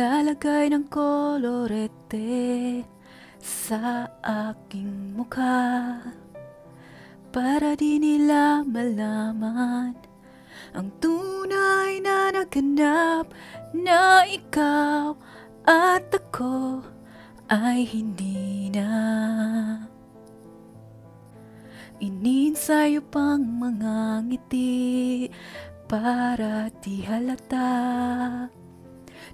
Maglalagay ng kolorete sa aking mukha. Para di nila malaman Ang tunay na naganap na ikaw at ako ay hindi na. Ininsayo pang mga ngiti para di halata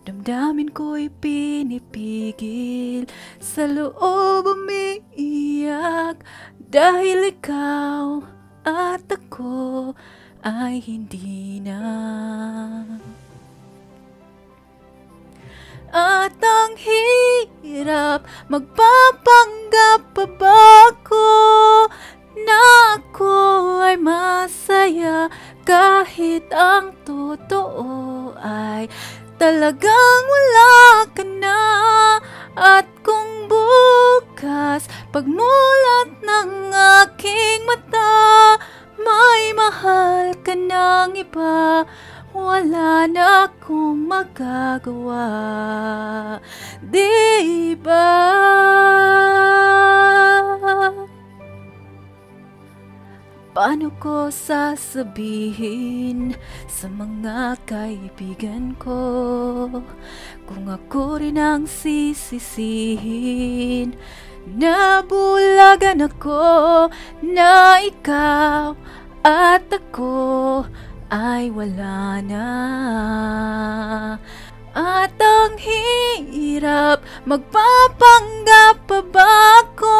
Damdamin ko'y pinipigil. Sa loob umiiyak. Dahil ikaw at ako ay hindi na. At ang hirap Magpapanggap pa ba ako? Na ako ay masaya Kahit ang totoo Talagang wala ka na. At kung bukas Pagmulat ng aking mata May mahal ka ng iba. Wala na akong magagawa. Diba? Paano ko sasabihin sa mga kaibigan ko? Kung ako rin ang sisisihin Nabulagan ako na ikaw at ako ay wala na. At ang hirap magpapanggap pa ba ako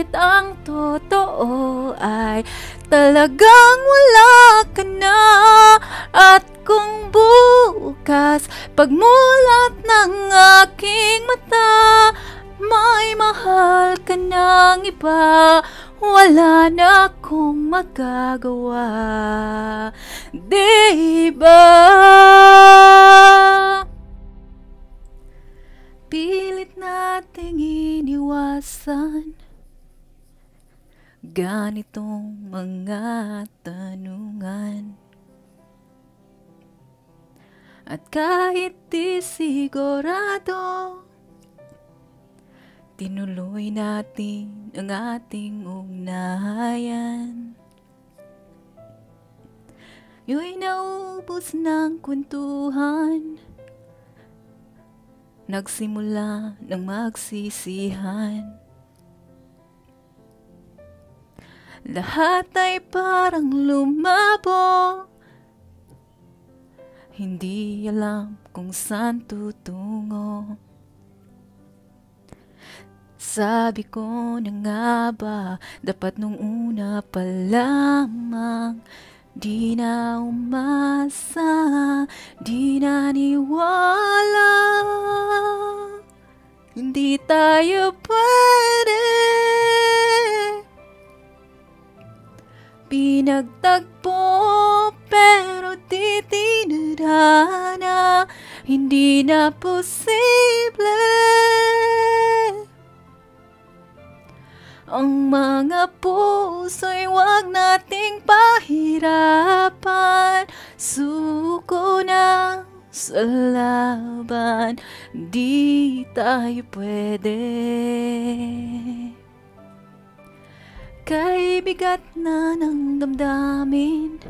kahit ang totoo ay talagang wala ka na. At kung bukas pagmulat ng aking mata may mahal ka ng iba. Wala na akong magagawa. Diba? Pilit nating iniwasan Ganitong mga tanungan. At kahit di sigurado Tinuloy natin ang ating ugnayan. Yo'y naubos ng kwentuhan Nagsimula ng magsisihan Lahat ay parang lumabo. Hindi alam kung saan tutungo. Sabi ko na nga ba Dapat nung una pa lamang Di na umasa, di na niwala. Hindi tayo pwede Pinagtagpo pero di tinadhana Hindi na posible. Ang mga puso'y wag nating pahirapan. Suko na sa laban. Di tayo pwede Kay bigat na ng damdamin.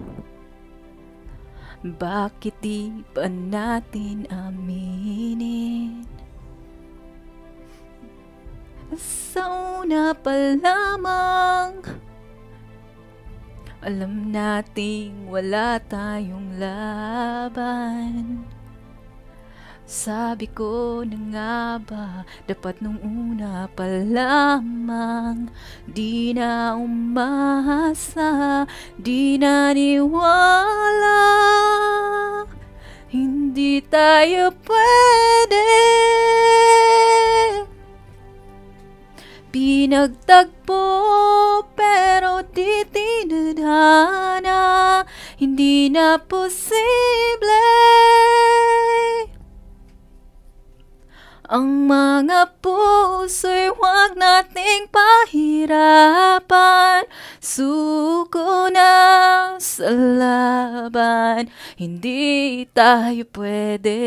Bakit di pa natin aminin? Sa una pa lamang Alam nating wala tayong laban Sabi ko na nga ba? Dapat nung una pa lamang. Di na umasa Di na niwala. Hindi tayo pwede. Pinagtagpo pero di Hindi na posible Ang mga puso'y huwag nating pahirapan. Suko na sa laban. Hindi tayo pwede